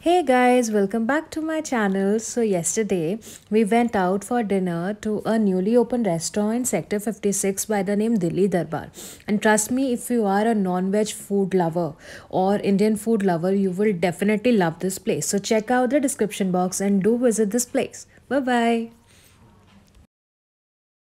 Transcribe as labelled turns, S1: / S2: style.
S1: Hey guys, welcome back to my channel. So yesterday we went out for dinner to a newly opened restaurant in Sector 56 by the name Dilli Darbar. And trust me, if you are a non-veg food lover or Indian food lover, you will definitely love this place. So check out the description box and do visit this place. Bye bye.